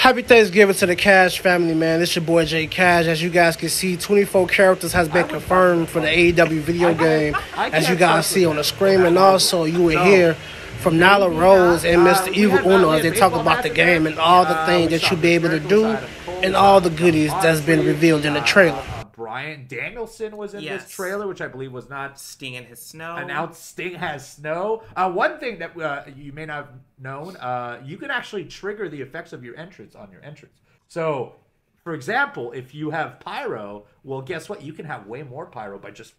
Happy Thanksgiving to the Cash family, man. This your boy Jay Cash. As you guys can see, 24 characters has been confirmed for the AEW video game. As you guys see on the screen, and also you will hear from Nyla Rose and Mr. Evil Uno as they talk about the game and all the things that you'll be able to do and all the goodies that's been revealed in the trailer. Bryan Danielson was in Yes. this trailer, which I believe was not Sting and his snow. announced. Sting has snow. Uh, one thing that uh, you may not have known, uh, you can actually trigger the effects of your entrance on your entrance. So, for example, if you have pyro, well, guess what? You can have way more pyro by just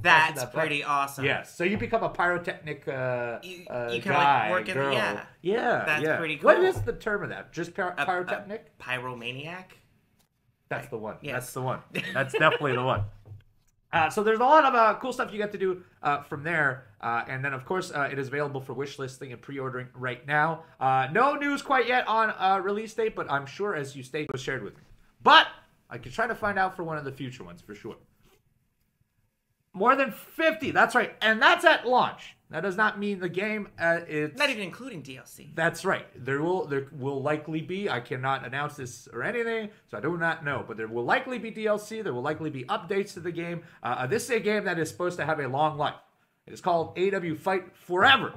That's that pretty awesome. Yes, so you become a pyrotechnic uh, You- uh, you like, guy, work in- girl. yeah. yeah, That's yeah. pretty cool. What is the term of that? Just pyro- A- a pyrotechnic? pyromaniac. That's the one. Yes. That's the one. That's definitely the one. Uh, so there's a lot of uh, cool stuff you get to do uh, from there, uh, and then of course uh, it is available for wish listing and pre-ordering right now. Uh, no news quite yet on uh, release date, but I'm sure as you stay was shared with me. But I can try to find out for one of the future ones for sure. More than 50. That's right, and that's at launch. That does not mean the game. Uh, it's Not even including DLC. that's right. There will there will likely be. I cannot announce this or anything, so I do not know. But there will likely be DLC. There will likely be updates to the game. Uh, uh, this is a game that is supposed to have a long life. It is called AEW Fight Forever,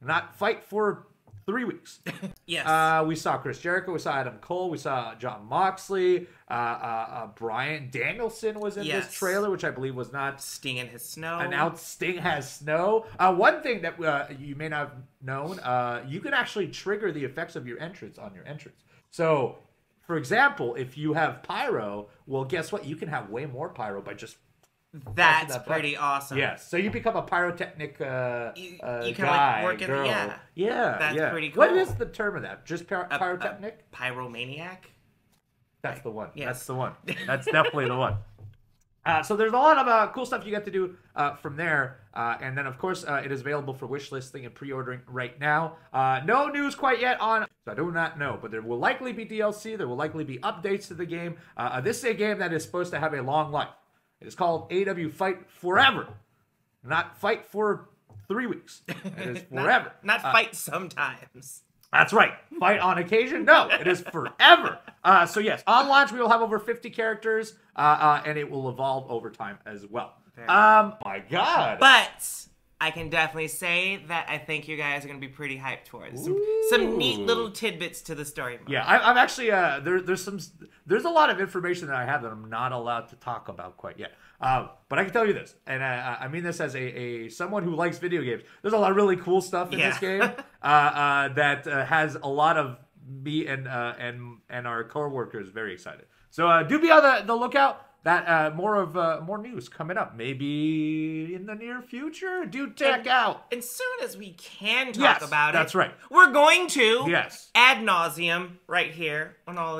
not Fight for three weeks. Yes. Uh, we saw Chris Jericho. We saw Adam Cole. We saw Jon Moxley. Uh, uh, uh, Bryan Danielson was in Yes. this trailer, which I believe was not Sting and his snow. announced Sting has snow. Uh, one thing that uh, you may not have known, uh, you can actually trigger the effects of your entrance on your entrance. So, for example, if you have pyro, well, guess what? You can have way more pyro by just That's that pretty awesome. yes. So you become a pyrotechnic uh, You- uh, you like, guy, work in- girl. yeah. yeah, That's yeah. pretty cool. What is the term of that? Just pyro- A- a pyrotechnic? pyromaniac. That's the one. Yes. That's the one. That's definitely the one. Uh, so there's a lot of uh, cool stuff you get to do uh, from there, uh, and then of course uh, it is available for wish listing and pre-ordering right now. Uh, no news quite yet on, so I do not know, but there will likely be DLC. There will likely be updates to the game. Uh, uh, this is a game that is supposed to have a long life. It is called AEW Fight Forever, not Fight for three weeks. It is forever. Not, Uh, fight sometimes. that's right. Fight on occasion? No, it is forever. Uh, so yes, on launch we will have over 50 characters, uh, uh, and it will evolve over time as well. Um, my God. But I can definitely say that I think you guys are gonna be pretty hyped for it. Some, some neat little tidbits to the story. mode. yeah, I, I'm actually uh, there. There's some. There's a lot of information that I have that I'm not allowed to talk about quite yet. Uh, but I can tell you this, and I, I mean this as a, a someone who likes video games. There's a lot of really cool stuff in this game uh, uh, that uh, has a lot of me and uh, and and our coworkers very excited. So uh, do be on the, the lookout. That uh, more of uh, more news coming up, maybe in the near future. Do check And- out. As soon as we can talk Yes, about it, that's right. We're going to Yes. ad nauseum right here on all the